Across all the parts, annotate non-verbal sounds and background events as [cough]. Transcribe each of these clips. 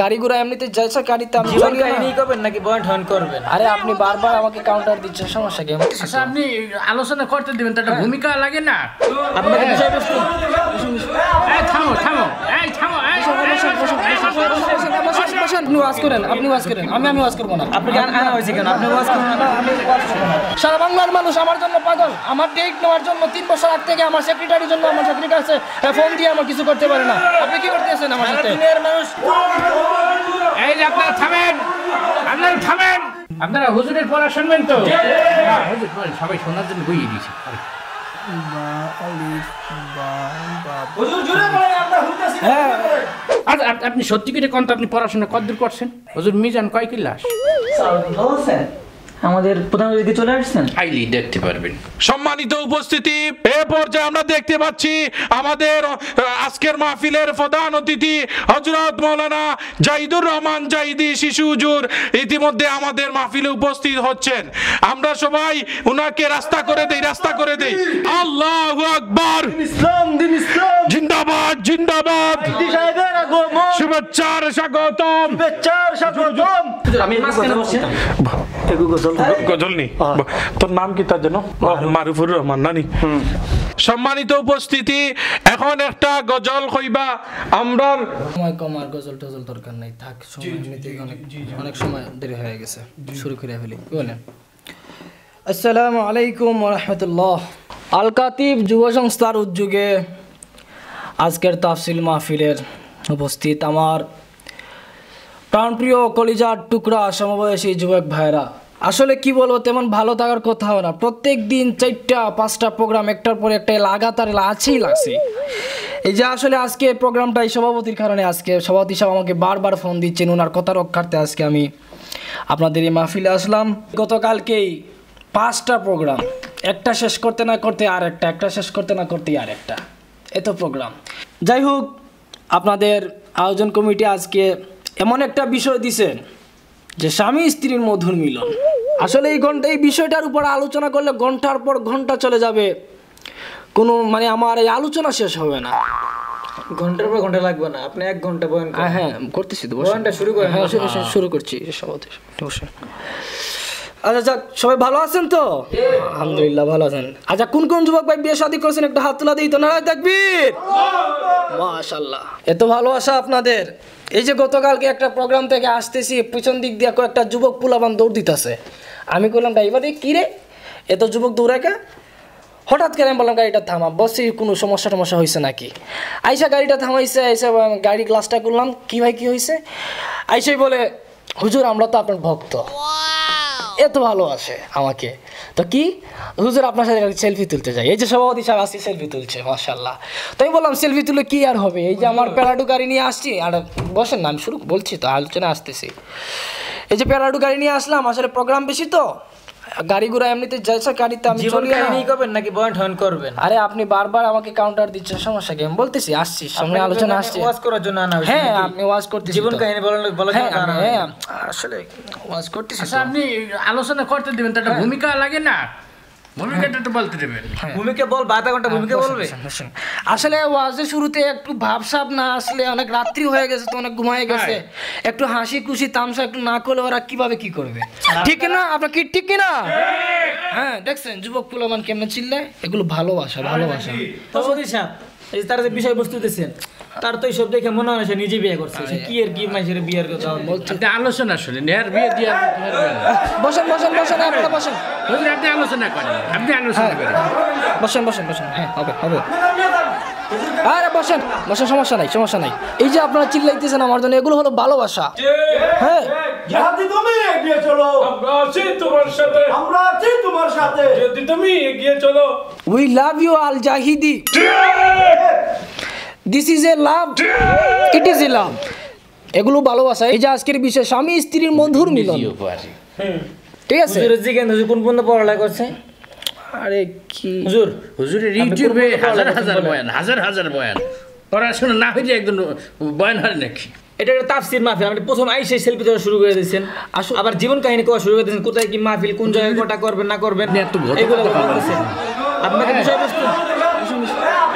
গাড়ি ঘোড়া এমনিতে যাইছে গাড়িতে আমি জীবন। কাহিনী করবেন নাকি? বয়েন্ট হন করবেন। আরে আপনি বারবার আমাকে কাউন্টার দিচ্ছেন সমস্যা কি? আচ্ছা আপনি আলোচনা করতে দিবেন তো একটা ভূমিকা লাগে না? আপনাকে বিষয়বস্তু এই থামো থামো। এই থামো বসেন, বসেন, বসেন, বসেন, বসেন, বসেন, আপনি ওয়াজ করেন আপনি ওয়াজ করেন আমি আমি ওয়াজ করব না। আপনাকে আনা আনা হয়েছে কেন? আপনি ওয়াজ করুন না। আমি ওয়াজ করব না। সারা বাংলার মানুষ আমার জন্য পাগল। আমার ডেট নেওয়ার জন্য তিন বছর আগ থেকে আমার সেক্রেটারির জন্য আমার সেক্রেটারি কাছে ফোন দিয়ে আমার কিছু করতে পারে না। আপনি কি করতেছেন আমার সাথে? মানুষ এই যে আপনারা থামেন আপনারা থামেন। আপনারা হুজুরের পড়া শুনবেন তো? হ্যাঁ, হুজুর সবাই শোনার জন্য বইয়ে দিয়েছি। হ্যাঁ। আপ- আপনি সত্যি করে কন্ত আপনি পড়াশোনা কদ্দূর করছেন? হজুর মিজান কয় ক্লাস আমাদের প্রধান অতিথি চলে আসছেন? আইলি দেখতে পারবেন। সম্মানিত উপস্থিতি এ পর্যায়ে আমরা দেখতে পাচ্ছি আমাদের আজকের মাহফিলের প্রধান অতিথি হজরত মৌলানা জাহিদুর রহমান জাহিদি শিশু হুজুর ইতিমধ্যে আমাদের মাহফিলে উপস্থিত হচ্ছেন। আমরা সবাই উনাকে রাস্তা করে দেই রাস্তা করে দেই। আল্লাহ আকবার! ইসলাম দিন ইসলাম। জিন্দাবাদ জিন্দাবাদ! সাহেবের আগমন। শুভেচ্ছার স্বাগতম! বেচার স্বাগতম। আমি মাঝখানে বসছি একটু গোসল গজল নি। তোর নাম কি তার জন্য? মারুফুর রহমান নানি। সম্মানিত উপস্থিতি এখন একটা গজল কইবা আমরা সময় কম আর গজল টজল দরকার নাই। থাক সময় অনেক অনেক সময় দেরি হয়ে গেছে। শুরু করে ফেলি। বলেন। আসসালামু আলাইকুম রহমতুল্লাহ আল কাতিব যুব সংস্থার উদ্যোগে আজকের তাফসিল মাহফিলের উপস্থিত আমার প্রাণপ্রিয় কলিজার টুকরা সমবয়সী যুবক ভাইরা আসলে কি বলব, তেমন ভালো থাকার কথাও না। প্রত্যেক দিন চারটা, পাঁচটা প্রোগ্রাম একটার পর একটা লাগাতার আছেই লাগছে। এই যে আসলে আজকে প্রোগ্রামটা এই সভাপতির কারণে আজকে সভাপতি সাহেব আমাকে বারবার ফোন দিচ্ছেন ওনার কথা রক্ষার্থে আজকে আমি আপনাদের এই মাহফিলে আসলাম। গতকালকেই পাঁচটা প্রোগ্রাম একটা শেষ করতে না করতে আর একটা একটা শেষ করতে না করতে আর একটা। এত প্রোগ্রাম যাই হোক, আপনাদের আয়োজন কমিটি আজকে এমন একটা বিষয় দিছেন যে স্বামী স্ত্রীর মধুর মিলন। আসলে এই ঘণ্টা এই বিষয়টার উপর আলোচনা করলে ঘণ্টার পর ঘণ্টা চলে যাবে। কোনো মানে আমার এই আলোচনা শেষ হবে না। ঘণ্টার পর ঘণ্টা লাগবে না আপনি এক ঘণ্টা বয়ন হ্যাঁ হ্যাঁ করতেছি তো। বয়ানটা শুরু করেন। হ্যাঁ শুরু করছি সভাপতি আচ্ছা যাক সবাই ভালো আছেন তো? আলহামদুলিল্লাহ ভালো আছেন। আচ্ছা কোন কোন যুবক ভাই বিয়ে শাদী করছেন? একটা হাত তোলা দিই তো নারায় তাকবীর মাশাল্লাহ এত ভালোবাসা আপনাদের। এই যে গতকালকে একটা প্রোগ্রাম থেকে আসতেছি, পিছন দিক দিয়ে একটা যুবক পুলাবান দৌড় দিতেছে। আমি বললাম ড্রাইভারে কী রে? এত যুবক দৌড়ায় কে? হঠাৎ করে আমি বললাম, গাড়িটা থামা বসে কোনো সমস্যা টমস্যা হয়েছে নাকি? আইসা গাড়িটা থামাইছে, আইসা গাড়ি গ্লাসটা করলাম কী ভাই, কী হয়েছে আইসাই বলে, হুজুর, আমরা তো আপনার ভক্ত। এত ভালোবাসে আমাকে। তো কি? হুজুর আপনার সাথে সেলফি তুলতে চাই এই যে সভাপতি সাহেব আসছে সেলফি তুলছে মার্শাল্লাহ তো আমি বললাম সেলফি তুলে কি আর হবে? এই যে আমার প্যারাডু গাড়ি নিয়ে আসছি আর বসেন না আমি শুরু বলছি তো আলোচনা আসতেছি। এই যে প্যারাডু গাড়ি নিয়ে আসলাম আসলে প্রোগ্রাম বেশি তো? গাড়ি ঘোড়া এমনিতে যাইছে গাড়িতে আমি জীবন চলি কাহিনী করবেন নাকি বয়ন হন করবেন? আরে আপনি বারবার আমাকে কাউন্টার দিচ্ছেন সমস্যা কি? আমি বলতেছি আসছি সামনে আলোচনা আসছে। ওয়াজ করার জন্য আনা হয়েছে হ্যাঁ আপনি ওয়াজ করতেছি জীবন কাহিনী বলেন বলা হ্যাঁ আনা আমি- হয়েছে। হ্যাঁ আসলে ওয়াজ করতেছি আচ্ছা আপনি আলোচনা করতে দিবেন তো একটা ভূমিকা লাগে না? ভূমিকাটা তো বলতে দেবেন। ভূমিকা বল আধা ঘণ্টা ভূমিকা বলবে? বসেন, বসেন। আসলে ওয়াজের শুরুতে একটু ভাবসাব না আসলে অনেক রাত্রি হয়ে গেছে তো অনেক ঘুমায় গেছে। একটু হাসি খুশি তামসা একটু না করলে ওরা কীভাবে কি করবে? ঠিক না? আপনার কি ঠিক না হ্যাঁ দেখছেন যুবক পুলমান কেমনে চিল্লে এগুলো ভালোবাসা ভালোবাসা। সভাপতি সাহেব এই যে তারা যে বিষয়বস্তু দিচ্ছেন তার তো এইসব দেখে মনে হয় সে নিজে বিয়ে করছে। সে কি আর কি মানুষের বিয়ের কথা বলছে? আপনি আলোচনা শুনেন এর বিয়ে দিয়ে। বসেন বসেন বসেন আপনারা বসেন। হুজুর আপনি আলোচনা করেন আপনি আলোচনা করেন। বসেন বসেন বসেন। হ্যাঁ হবে হবে। আরে বসেন বসেন সমস্যা নাই সমস্যা নাই। এই যে আপনারা চিল্লাইতেছেন আমার জন্য এগুলো হলো ভালোবাসা। হ্যাঁ। যদি তুমি এগিয়ে চলো আমরা আছি তোমার সাথে। আমরা আছি তোমার সাথে। যদি তুমি এগিয়ে চলো। উই লাভ ইউ আল Zahidi this is a love it is a love এগুলো ভালোবাসা। এই যে আজকের বিষয় স্বামী স্ত্রীর মধুর মিলন। ঠিক আছে? কোন পর্যন্ত পড়ালেখা করছে? আরে কি? হুজুর হুজুরের ইউটিউবে হাজার হাজার বয়ান হাজার হাজার বয়ান। পড়াশোনা না হইলে একজন বয়ান হয় নাকি? এটা একটা তাফসির মাহফিল। আপনি প্রথম আইসে সেলফি দেওয়া শুরু করে দিয়েছেন। আসো- আবার জীবন কাহিনী করা শুরু করে দিয়েছেন? কোথায় কি মাহফিল কোন জায়গায় কটা করবেন না করবেন? এগুলো বলতেছেন। আপনাকে বিষয়বস্তু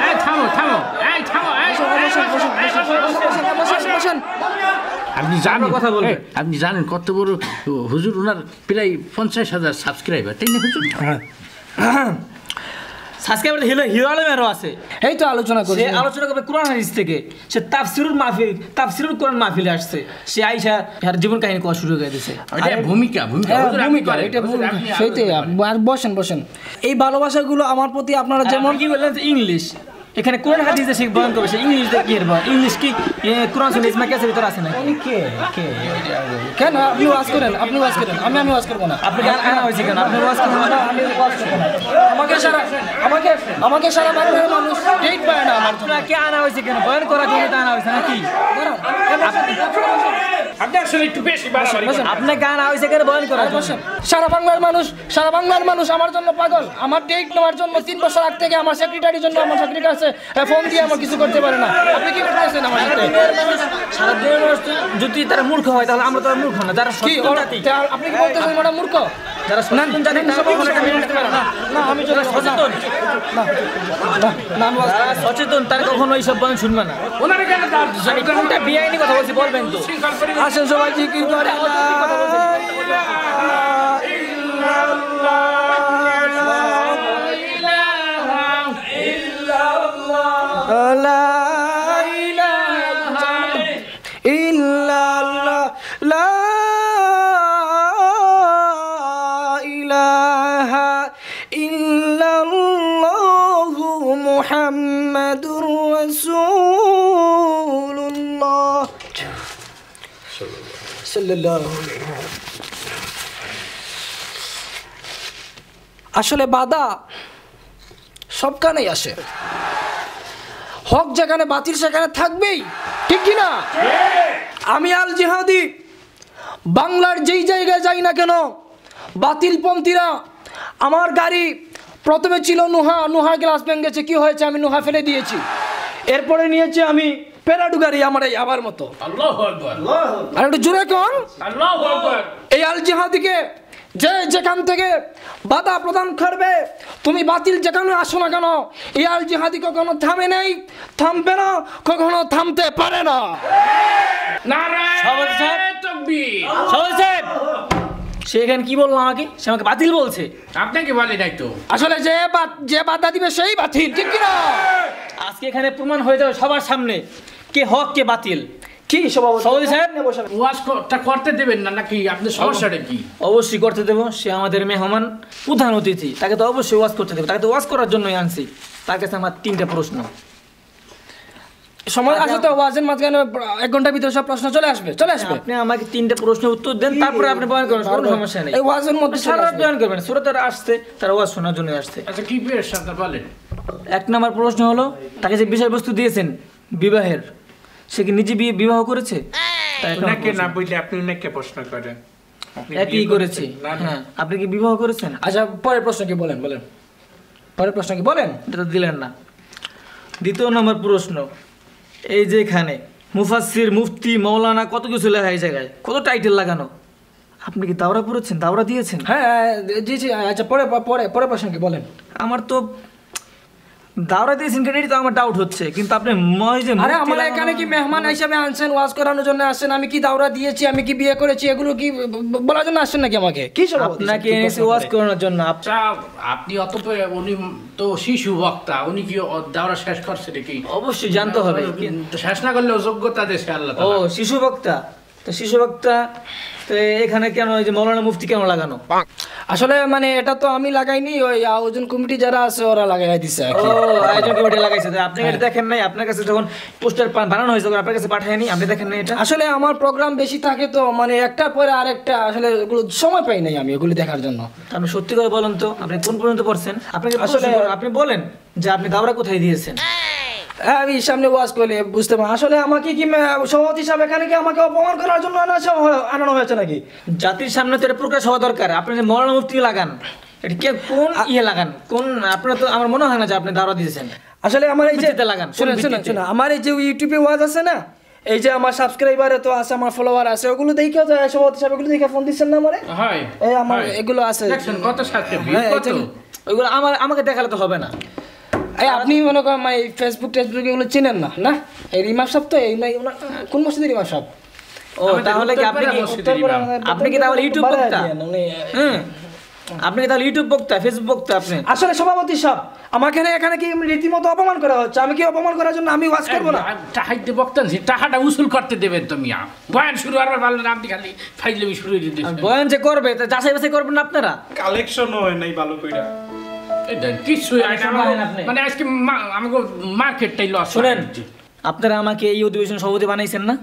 এই থামো থামো এই থামো এই, এই, বসেন, বসেন, বসেন, বসেন, বসেন, বসেন, বসেন। আপনি জানেন কথা বলবেন। আপনি জানেন কত বড় হুজুর ওনার প্রায় পঞ্চাশ হাজার সাবস্ক্রাইবার তাই না হুজুর সাবস্ক্রাইবার হিরো হিরো আলমেরও আছে এই তো আলোচনা সে আলোচনা করবে কোরআন হাদিস থেকে সে তাফসিরুল মাহফিল তাফসিরুল কোরআন মাহফিলে আসছে সে আইসা তার জীবন কাহিনী কোয়া শুরু করে দিয়েছে এটা ভূমিকা ভূমিকা হ্যাঁ, ভূমিকা, এটা ভূমিকা। আর বসেন বসেন এই ভালোবাসাগুলো আমার প্রতি আপনারা যেমন যেমন কি বললেন ইংলিশ এখানে কোরআন হাদিসে সে বয়ান করবে সে ইংলিশ দিয়ে কি এর ইংলিশ কি? কোরআন শুনে ইসমা কেসের ভিতর আছে উনি কে? কে? কেন? আপনি ওয়াজ করেন আপনি ওয়াজ করেন। আমি আমি ওয়াজ করব না। আপনি গান আনা হয়েছে কেন? আপনি ওয়াজ করবেন না? আমি ওয়াজ করব না। আমাকে সারা আমাকে আমাকে সারা বাংলার মানুষ ডেট পায় না আমার আপনাকে আনা হয়েছে কেন? বয়ান করার জন্য আনা হয়েছে নাকি? আপনি আসলে একটু বেশি বাড়াবাড়ি করেন। আপনাকে আনা কেন বয়ান করার সারা বাংলার মানুষ সারা বাংলার মানুষ আমার জন্য পাগল। আমার ডেট নেওয়ার জন্য তিন বছর আগ থেকে আমার সেক্রেটারির জন্য আমার সেক্রেটারি আছে ফোন দিয়ে আমার কিছু করতে পারে না। আপনি কি করতেছেন আমার সাথে? সারা মানুষ যদি তারা মূর্খ হয় তাহলে আমরা তো মূর্খ না যারা কি সচেতন ওরা- জাতি। তা- আপনি কি বলতেছেন ওরা মূর্খ? যারা সচেতন জাতি তারা কখনো এটা নিতে না। না। আমি যারা সচেতন। না না আমি ওয়াজ- যারা সচেতন তারা কখনো এইসব বয়ান শুনবে না। ওনারা কেন দাঁড়- আমি কোনটা বিআইনি কথা বলছি বলবেন তো। আসেন সবাই জিকির করে আসলে বাধা সবখানেই আসে। হক যেখানে বাতিল সেখানে থাকবেই, ঠিক কি না আমি আল জিহাদি, বাংলার যেই জায়গায় যাই না কেন, বাতিলপন্থীরা আমার গাড়ি প্রথমে ছিল নুহা নুহা গ্লাস ভেঙেছে, কি হয়েছে আমি নুহা ফেলে দিয়েছি। এরপরে নিয়েছি আমি পেরাডু গাড়ি আমার এই আবার মতো। আল্লাহু আর একটু জোরে কন? এই আল জিহাদিকে যে যেখান থেকে বাধা প্রদান করবে তুমি বাতিল যেখানে আসো না কেন এই আল জিহাদি কখনো থামে নেই থামবে না কখনো থামতে পারে না। সাহেব। কি বলল আমাকে? সে আমাকে বাতিল বলছে। আপনাকে বলে নাই তো? আসলে যে বা- যে বাধা দিবে সেই বাতিল ঠিক কিনা? আজকে এখানে প্রমাণ হয়ে যাবে সবার সামনে। কে হক কে বাতিল? কি সভাপতি সভাপতি সাহেব ওয়াজটা করতে দেবেন না নাকি? আপনার সমস্যাটা কি? অবশ্যই করতে দেবো। সে আমাদের মেহমান প্রধান অতিথি। তাকে তো অবশ্যই ওয়াজ করতে দেবো। তাকে তো ওয়াজ করার জন্যই আনছি। তার কাছে আমার তিনটা প্রশ্ন। সময় আসে তো ওয়াজের মাঝখানে এক ঘণ্টার ভিতরে সব প্রশ্ন চলে আসবে চলে আসবে। আপনি আমাকে তিনটা প্রশ্নের উত্তর দেন তারপরে আপনি বয়ান করবেন কোনো সমস্যা নেই। এই ওয়াজের মধ্যে সারা বয়ান করবেন সুরত তারা আসছে তারা ওয়াজ শোনার জন্য আসছে। আচ্ছা কি আপনার বলেন? এক নম্বর প্রশ্ন হলো তাকে যে বিষয়বস্তু দিয়েছেন বিবাহের। সে কি নিজে বিয়ে বিবাহ করেছে? ওনাকে না আপনি ওনাকে প্রশ্ন করেন। একই। হ্যাঁ। আপনি কি বিবাহ করেছেন? আচ্ছা পরের প্রশ্ন কি বলেন বলেন। পরের প্রশ্ন কি বলেন? এটা দিলেন না। দ্বিতীয় নম্বর প্রশ্ন। এই যে এখানে মুফাসসির মুফতি মৌলানা কত কিছু লেখা এই জায়গায়। কত টাইটেল লাগানো। আপনি কি দাওরা পড়েছেন? দাওরা দিয়েছেন? হ্যাঁ জি জি আচ্ছা পরে পরে পরের প্রশ্ন কি বলেন? আমার তো দাওরা দিয়েছেন তো আমার ডাউট হচ্ছে কিন্তু আপনি যে আরে আমার এখানে কি মেহমান হিসাবে আনছেন ওয়াজ করানোর জন্য আসছেন আমি কি দাওরা দিয়েছি আমি কি বিয়ে করেছি এগুলো কি বলার জন্য আসছেন নাকি আমাকে? কি সভাপতি? আপনাকে কি এনেছি ওয়াজ করানোর জন্য আচ্ছা আপনি অত উনি তো শিশু বক্তা উনি কি দাওরা শেষ করছে নাকি? অবশ্যই জানতে হবে। শেষ না করলেও যোগ্যতা দেশে আল্লাহ ও শিশু বক্তা? তো শিশু বক্তা তো এখানে কেন ওই যে মৌলানা মুফতি কেন লাগানো? আসলে মানে এটা তো আমি লাগাইনি ওই আয়োজন কমিটি যারা আছে ওরা লাগাই দিছে ও আয়োজন কমিটি লাগাইছে। আপনি এটা দেখেন নাই আপনার কাছে যখন পোস্টার বানানো হয়েছে আপনার কাছে পাঠায়নি আপনি দেখেন নাই এটা? আসলে আমার প্রোগ্রাম বেশি থাকে তো মানে একটা পরে আরেকটা আসলে এগুলো সময় পাই নাই আমি এগুলো দেখার জন্য। আপনি সত্যি করে বলেন তো আপনি কোন পর্যন্ত পড়ছেন? আপনাকে আসলে আসলে- আপনি বলেন যে আপনি দাওরা কোথায় দিয়েছেন? হ্যাঁ, আমি সামনে ওয়াজ করলে বুঝতে পারি আসলে আমাকে কি সভাপতি সাহেব এখানে কি আমাকে অপমান করার জন্য আনানো হয়েছে নাকি? জাতির সামনে তো এটা প্রকাশ হওয়া দরকার। আপনি যে মৌলানা মুফতি লাগান এটা কে কোন ইয়ে লাগান? কোন আপনার তো আমার মনে হয় না যে আপনি দিয়েছেন। আসলে আমার এই যে লাগান, কোন শুনেন শুনেন আমার এই যে ইউটিউবে ওয়াজ আছে না এই যে আমার সাবস্ক্রাইবারে তো আছে আমার ফলোয়ার আছে ওগুলো দেখে তো সভাপতি সাহেব এগুলো দেখে ফোন দিচ্ছেন না আমারে? হয় এই আমার এগুলো আছে। কত সাথে হ্যাঁ, ওইগুলো আমার আমাকে দেখালে তো হবে না। আপনি মনে করেন এই ফেসবুক টেসবুক এগুলো চিনেন না না? এই রিমার সাহেব তো এই নাই কোন মসজিদের রিমার সাহেব ও তাহলে কি আপনি কি আপনি কি তাহলে ইউটিউব বক্তা হ্যাঁ আপনি কি তাহলে ইউটিউব বক্তা ফেসবুক বক্তা আপনি? আসলে সভাপতি সাহেব আমাকে এখানে- এখানে কি রীতিমতো অপমান করা হচ্ছে? আমি কি অপমান করার জন্য আমি ওয়াজ করব না? টাহাইতে বক্তানছি টাকাটা উসুল করতে দেবেন তুমি বয়ান শুরু হওয়ার ভালো না আপনি খালি ফাইজলামি শুরু দিতে বয়ান যে করবে তা যাচাই বাছাই করবেন না আপনারা? কালেকশন হয় নাই ভালো কইরা। মানে আজকে মা- আমাকে মার্কেটটাই লস শুনেন আপনারা আমাকে এই অধিবেশন সভাপতি বানাইছেন না?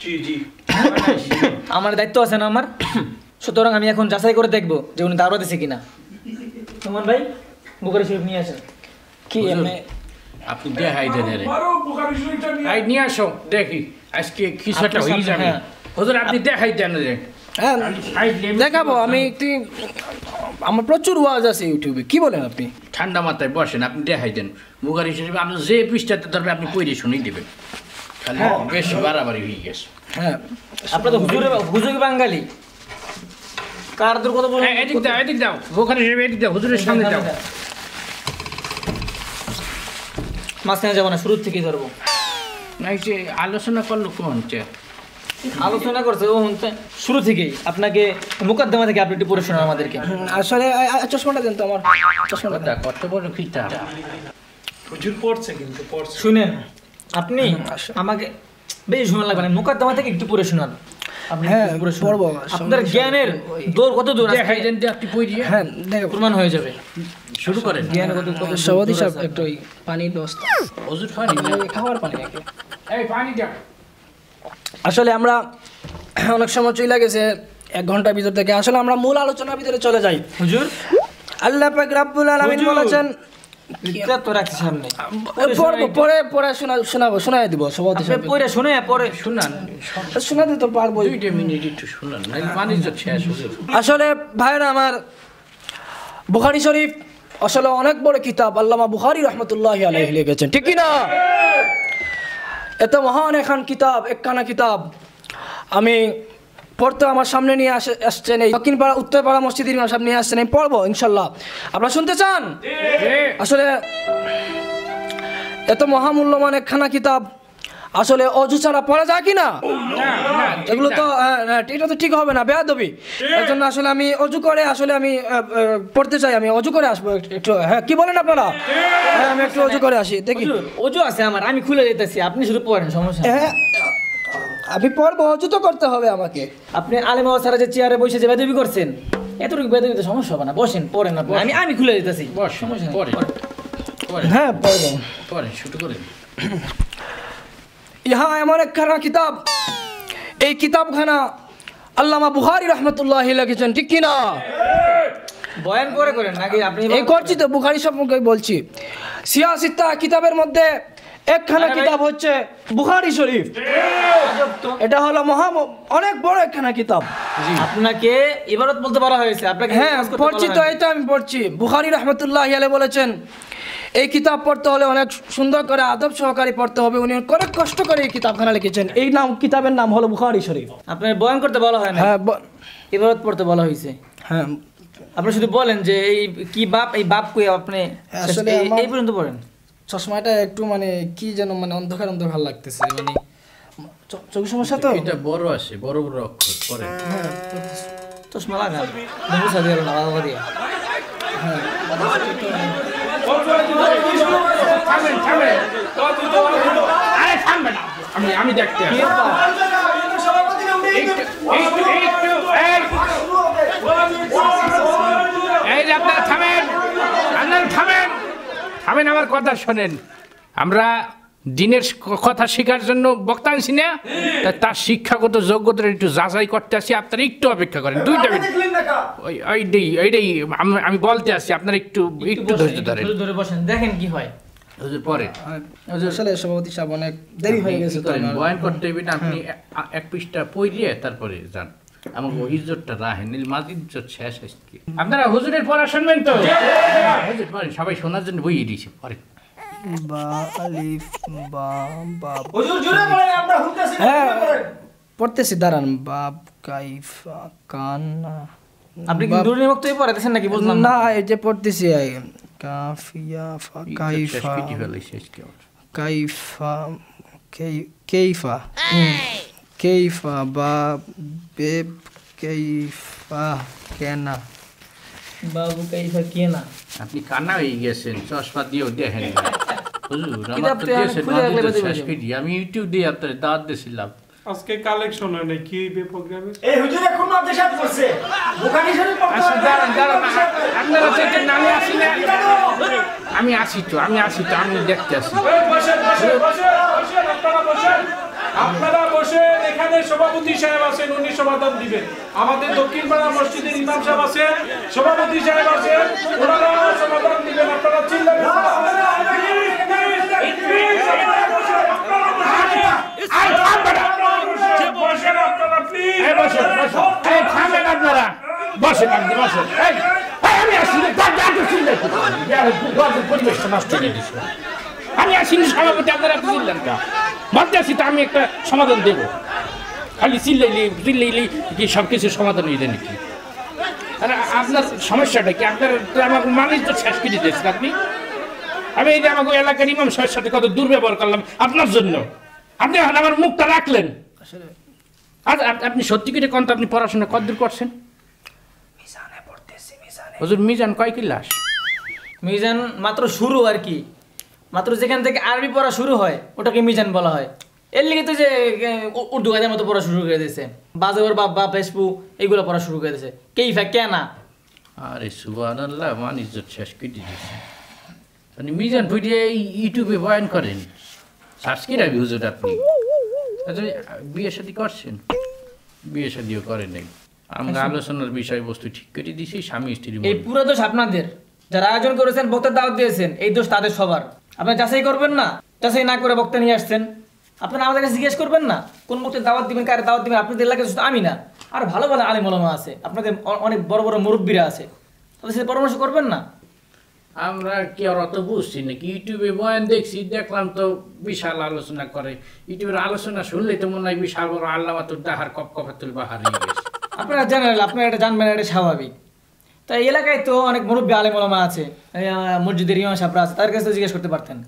জি জি। [coughs] আমার দায়িত্ব আছে না আমার? [coughs] সুতরাং আমি এখন যাচাই করে দেখব যে উনি দাওয়া দিছে কিনা। সুমন ভাই বুকারি শরীফ নিয়ে আসেন। কি এমনি? আপনি দেখাই দেন রে এই নিয়ে আসো দেখি। আজকে কিছু একটা হয়ে যাবে। হ্যাঁ। হুজুর আপনি দেখাই দেন রে হ্যাঁ দেখাবো আমি একটি আমার প্রচুর ওয়াজ আছে ইউটিউবে কি বলেন আপনি? ঠান্ডা মাথায় বসেন আপনি দেখাই দেন। মুগার হিসেবে আপনি যে পৃষ্ঠাতে ধরবে আপনি পড়ে শুনেই দেবেন। খালি বেশি বাড়াবাড়ি হয়ে গেছে। হ্যাঁ। আপনার তো হুজুরে হুজুর বাঙালি। কার দূর কথা বলুন? এই, এদিক দাও এদিক দাও। হিসেবে এদিক দাও হুজুরের সামনে দাও। মাঝখানে যাব না শুরুর থেকেই ধরবো। না এই যে আলোচনা করল কোন চে আলোচনা করছে ও শুরু থেকেই। আপনাকে মুকদ্দমা থেকে আপনি একটু পড়ে শোনান আমাদেরকে। আসলে চশমাটা দেন তো আমার। চশমাটা। কত বড় কিতাব হুজুর পড়ছে কিন্তু পড়ছে। শুনেন আপনি আমাকে বেশি শোনা লাগবে না মুকদ্দমা থেকে একটু পড়ে শোনান। আপনি হ্যাঁ। আপনার জ্ঞানের দৌড় কত দূর আপনি হ্যাঁ প্রমাণ হয়ে যাবে। শুরু করেন। জ্ঞান কত কত সাহেব একটু পানির ব্যবস্থা। হুজুর পানি। খাওয়ার পানি এই পানি দাও আসলে আমরা অনেক সময় চলে গেছে এক ঘণ্টার ভিতর থেকে। আসলে আমরা মূল আলোচনার ভিতরে চলে যাই। হুজুর? আল্লাহ পাক রাব্বুল আলামিন বলেছেন কিতাব তো রাখছি সামনে। পড়ব পরে পরে শোনা শোনাবো শোনাই দিব সভাপতি আপনি শুনে পরে শুনান। শোনাতে তো পারব দুইটা মিনিট একটু শুনান নাহলে পানি তো শেষ হুজুর আসলে ভাইরা আমার বুখারি শরীফ আসলে অনেক বড় কিতাব আল্লামা বুখারি রহমতুল্লাহ লিখেছেন ঠিক কি না? এত মহান এখন কিতাব একখানা কিতাব। আমি পড়তে আমার সামনে নিয়ে আসে আসছেন এই দক্ষিণপাড়া উত্তরপাড়া মসজিদের ইমাম সাহেব নিয়ে আসছেন আমি পড়ব ইনশাল্লাহ। আপনারা শুনতে চান? আসলে এত মহামূল্যমান একখানা কিতাব আসলে অজু ছাড়া পড়া যায় কি না এগুলো তো হ্যাঁ, হ্যাঁ, এটা তো ঠিক হবে না বেয়াদবি। এর জন্য আসলে আমি অজু করে আসলে আমি পড়তে চাই আমি অজু করে আসব একটু- একটু হ্যাঁ কি বলেন আপনারা? হ্যাঁ আমি একটু অজু করে আসি দেখি। অজু আছে আমার আমি খুলে দিতেছি আপনি শুধু পড়েন সমস্যা হ্যাঁ আমি পড়ব অজু তো করতে হবে আমাকে। আপনি আলেম সারা যে চেয়ারে বসে যে বেদবি করছেন এতটুকু বেদবিতে সমস্যা হবে না বসেন পড়েন আপনি আমি আমি খুলে দিতেছি বস পরে হ্যাঁ পড়ব। পরে শুরু করেন। ইহা এমন একখানা কিতাব। এই কিতাবখানা আল্লামা বুখারি রহমতুল্লাহ লিখেছেন ঠিক কি না বয়ান করে করেন নাকি আপনি এই করছি তো বুখারি সম্পর্কে বলছি। সিয়াসিত্তা কিতাবের মধ্যে একখানা কিতাব হচ্ছে বুখারি শরীফ। এটা হলো মহা অনেক বড় একখানা কিতাব। আপনাকে ইবারত বলতে বলা হয়েছে আপনাকে হ্যাঁ পড়ছি তো। এটা আমি পড়ছি। বুখারি রহমতুল্লাহ আলে বলেছেন এই কিতাব পড়তে হলে অনেক সুন্দর করে আদব সহকারে পড়তে হবে। উনি অনেক কষ্ট করে এই কিতাবখানা লিখেছেন। এই নাম কিতাবের নাম হলো বুখারি শরীফ। আপনার বয়ান করতে বলা হয় না হ্যাঁ ইবারত পড়তে বলা হয়েছে হ্যাঁ। আপনি শুধু বলেন যে এই কি বাপ এই বাপ কই আপনি? আসলে এই- পর্যন্ত পড়েন চশমাটা একটু মানে কি যেন মানে অন্ধকার অন্ধকার লাগতেছে মানে চোখের সমস্যা তো? এটা বড় আছে বড় বড় অক্ষর পরে। চশমা লাগান। বুঝা দিয়ে না বাবা দিয়ে থামেন আসি। আমার কথা শোনেন। আমরা দিনের কথা শেখার জন্য বক্তা আনছি না? তার শিক্ষাগত যোগ্যতা একটু যাচাই করতে আসি। আপনারা একটু অপেক্ষা করেন। দুইটা মিনিট। ওইটাই আমি- বলতে আসছি আপনারা একটু একটু ধৈর্য ধরেন। ধরে ধরে বসেন, দেখেন কি হয়। হুজুর পরে। আসলে সভাপতি সাহেব অনেক দেরি হয়ে গেছে তো বয়ান করতে হইবে আপনি এক- পৃষ্ঠা পড়িয়ে তারপরে যান। আমাকে ইজ্জতটা রাখেন নীল শেষ আজকে আপনারা হুজুরের পড়া শুনবেন তো? হ্যাঁ, হুজুর পড়েন সবাই শোনার জন্য বইয়ে দিয়েছে পরে। বা আলিফ বা বা। হুজুর জুড়ে বলেন, আমরা হ্যাঁ পড়তেছি দাঁড়ান বাব কাইফা কান্না আপনি কি পড়াতেছেন নাকি? বুঝলাম না। না এই যে পড়তেছি কাইফা। কাইফা কেইফা কেইফা বা বেব কেইফা কেনা বাবু কাইফা কে আপনি কান্না হয়ে গেছেন চশমা দিয়েও দেখেন হুজুর আমার তো দিয়েছেন শেষ আমি ইউটিউব দিয়ে আপনার দাওয়াত দিয়েছিলাম আজকে কালেকশন হয় নাই কি হইবে প্রোগ্রামে এই হুজুরে কোন মাদ্রাসা পড়ছে। বুখারী শরীফ পড়তে দাঁড়ান, দাঁড়ান, আপনারা চেকেন না, আমি আসি না। আমি আসি তো আমি আসি তো আমি দেখতে আসি। বসেন বসেন বসেন বসেন আপনারা বসেন। আপনারা বসেন এখানে সভাপতি সাহেব আছেন উনি সমাধান দিবেন। আমাদের দক্ষিণ পাড়া মসজিদের ইমাম সাহেব আছেন সভাপতি সাহেব আছেন ওনারা সমাধান দিবেন আপনারা চিল্লাবেন না। বসেন আপনারা প্লিজ বসেন, বসেন। এই আপনারা। বসেন আপনি, বসেন। এই, এই, আমি পরিবেশটা নষ্ট করে আসিনি সভাপতি আপনারা এত চিল্লেন কা বলতে আসি তো আমি একটা সমাধান দেব খালি চিল্লাইলি চিল্লাইলি কি সব কিছুর সমাধান হয়ে যায় নাকি আরে আপনার সমস্যাটা কি আপনার তো আমার মানুষ তো শেষ করে দিয়েছেন আপনি আমি এই যে আমাকে এলাকার ইমাম সাহেবের সাথে কত দুর্ব্যবহার করলাম আপনার জন্য আপনি আমার মুখটা রাখলেন। আচ্ছা আপনি সত্যি করে কোন আপনি পড়াশোনা কতদূর করছেন? হুজুর মিজান কয় ক্লাস? মিজান মাত্র শুরু আর কি। মাত্র যেখান থেকে আরবি পড়া শুরু হয় ওটাকে মিজান বলা হয়। এর লিগে তো যে উর্দু গাছের মতো পড়া শুরু করে দিয়েছে। বাজেবর বাপ বা পেশপু এইগুলো পড়া শুরু করে দিয়েছে। কেইফা কেনা আরে সুবান আল্লাহ মান ইজ্জত শেষ করে দিয়েছে। মানে মিজান ফুটিয়ে এই ইউটিউবে বয়ান করেন। হুজুর আপনি? আচ্ছা বিয়ে শাদি করছেন? বিয়ে শাদিও করেন নাই। আমরা আলোচনার বিষয়বস্তু ঠিক করে দিছি স্বামী স্ত্রী এই পুরো দোষ আপনাদের। যারা আয়োজন করেছেন বক্তার দাওয়াত দিয়েছেন এই দোষ তাদের সবার। আপনারা যাচাই করবেন না যাচাই না করে বক্তা নিয়ে আসছেন। আপনারা আমাদের কাছে জিজ্ঞেস করবেন না কোন বক্তার দাওয়াত দিবেন কার দাওয়াত দিবেন আপনাদের এলাকায় শুধু আমি না। আর ভালো ভালো আলিম ওলামা আছে। আপনাদের অনেক বড় বড় মুরব্বীরা আছে। তাদের সাথে পরামর্শ করবেন না? আমরা কি আর অত বুঝছি নাকি। ইউটিউবে বয়ান দেখছি দেখলাম তো বিশাল আলোচনা করে। ইউটিউবের আলোচনা শুনলে তো মনে হয় বিশাল বড় আল্লামাতুর দাহার কপ কপাতুল বাহার আপনারা জানেন আপনারা এটা জানবেন এটা স্বাভাবিক। তাই এলাকায় তো অনেক মুরব্বী আলিম ওলামা আছে মসজিদের ইমাম সাহেবরা আছে তাদের কাছে জিজ্ঞেস করতে পারতেন।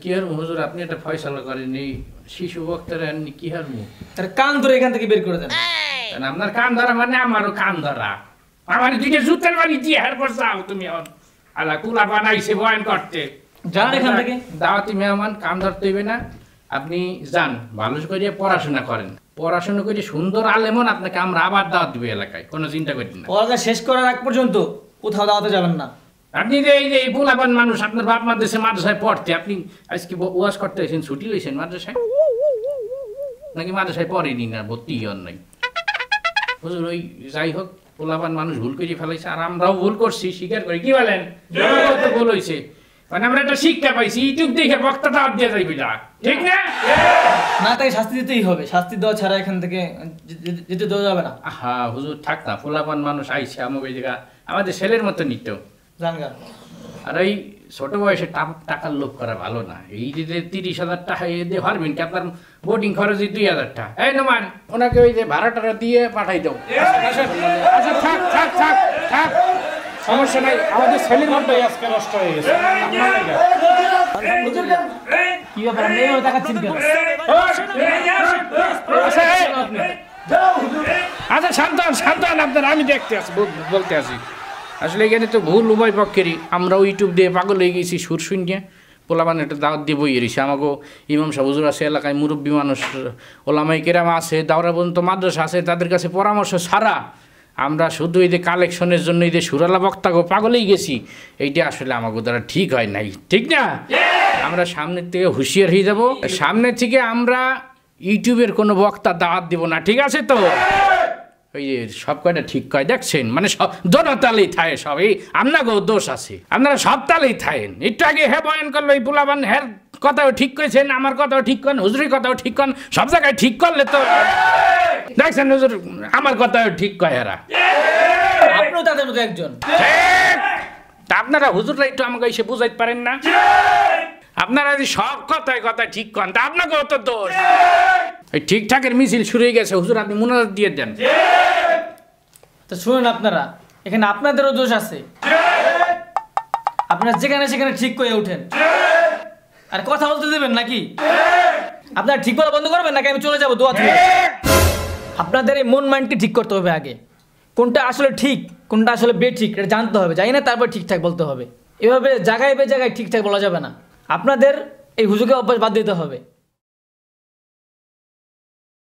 কি হার হুজুর আপনি একটা ফয়সালা করেন এই শিশু বক্তারা এমনি কি হার মুখ তার কান ধরে এখান থেকে বের করে দেন। আপনার কান ধরা মানে আমারও কান ধরা। আমার দিকে জুতের বাড়ি দিয়ে হার পর তুমি এখন। আল্লাহ কুলা বানাইছে বয়ান করতে যান এখান থেকে। দাওয়াতি মেহমান কান ধরতে হইবে না। আপনি যান ভালো করে পড়াশোনা করেন। পড়াশোনা করে সুন্দর আলেমন আপনাকে আমরা আবার দাওয়াত দিবে এলাকায়। কোনো চিন্তা করেন না। শেষ করার আগ পর্যন্ত কোথাও দাওয়াতে যাবেন না। আপনি যে এই যে এই পোলাপান মানুষ আপনার বাপ মা দেশে মাদ্রাসায় পড়তে আপনি আজকে ওয়াজ করতে এসেছেন ছুটি লইছেন মাদ্রাসায়? নাকি মাদ্রাসায় পড়েনি না ভর্তি হন নাই? হুজুর ওই যাই হোক পোলাপান মানুষ ভুল করে ফেলাইছে আর আমরাও ভুল করছি স্বীকার করি। কি বলেন? ভুল হয়েছে মানে আমরা একটা শিক্ষা পাইছি ইউটিউব দেখে বক্তাটা আপ দিয়ে যাইবি না। ঠিক না? না তাই শাস্তি দিতেই হবে। শাস্তি দেওয়া ছাড়া এখান থেকে যেতে দেওয়া যাবে না। হ্যাঁ হুজুর থাক না। পোলাপান মানুষ আইছে আমাকে এই জায়গা। আমাদের ছেলের মতো নিত জানগা আর এই ছোট বয়সে টাকার লোভ করা ভালো না এই যে তিরিশ হাজার টাকা এ দিয়ে পারবেন কি আপনার বোটিং খরচই দুই হাজার টাকা এই নোমান ওনাকে ওই যে ভাড়া টাড়া দিয়ে পাঠাই দাও আচ্ছা থাক থাক থাক থাক সমস্যা নাই আমাদের ছেলের মতো আজকে নষ্ট হয়ে গেছে কি ব্যাপার আপনি তাকাচ্ছেন কেন আচ্ছা, আচ্ছা শান্ত শান্ত আপনার আমি দেখতে আছি বল- বলতে আছি আসলে এখানে তো ভুল উভয় পক্ষেরই। আমরাও ইউটিউব দিয়ে পাগল হয়ে গেছি, সুর শুনিয়ে। পোলাবান একটা দাওয়াত দিয়ে বই এরিছি। আমাকে ইমাম সাহুজুর আছে, এলাকায় মুরব্বী মানুষ ওলামাই কেরাম আছে, দাওরা মাদ্রাসা আছে, তাদের কাছে পরামর্শ ছাড়া আমরা শুধু এই যে কালেকশনের জন্য এই যে সুরালা বক্তাগো পাগলেই গেছি, এইটা আসলে আমাকে দ্বারা ঠিক হয় নাই। ঠিক না? আমরা সামনের থেকে হুঁশিয়ার হয়ে যাব। সামনে থেকে আমরা ইউটিউবের কোনো বক্তা দাওয়াত দিব না। ঠিক আছে তো? ওই যে সব কয়টা ঠিক কয়? দেখছেন? মানে সব দোনো তালেই থায় সব। এই আপনাকেও দোষ আছে। আপনারা সব তালেই থাকেন একটু আগে হ্যাঁ বয়ান করল এই বুলাবান হ্যাঁ কথাও ঠিক করেছেন আমার কথাও ঠিক করেন হুজুরের কথাও ঠিক করেন সব জায়গায় ঠিক করলে তো দেখছেন হুজুর আমার কথাও ঠিক কয় এরা। আপনিও তাদের মতো একজন। তা আপনারা হুজুররা একটু আমাকে এসে বুঝাইতে পারেন না? আপনারা যদি সব কথায় কথায় ঠিক করেন তা আপনাকেও তো দোষ। এই ঠিকঠাকের মিছিল শুরু হয়ে গেছে। হুজুর আপনি মুনাজাত দিয়ে দেন। তো শুনুন আপনারা, এখানে আপনাদেরও দোষ আছে। আপনারা যেখানে সেখানে ঠিক করে ওঠেন আর কথা বলতে দেবেন নাকি? আপনারা ঠিক বলা বন্ধ করবেন নাকি আমি চলে যাব দোয়া থেকে? আপনাদের এই মন মাইন্ডকে ঠিক করতে হবে আগে। কোনটা আসলে ঠিক, কোনটা আসলে বেঠিক, এটা জানতে হবে। জানি না তারপর ঠিকঠাক বলতে হবে। এভাবে জায়গায় বে জায়গায় ঠিকঠাক বলা যাবে না। আপনাদের এই হুজুকে অভ্যাস বাদ দিতে হবে।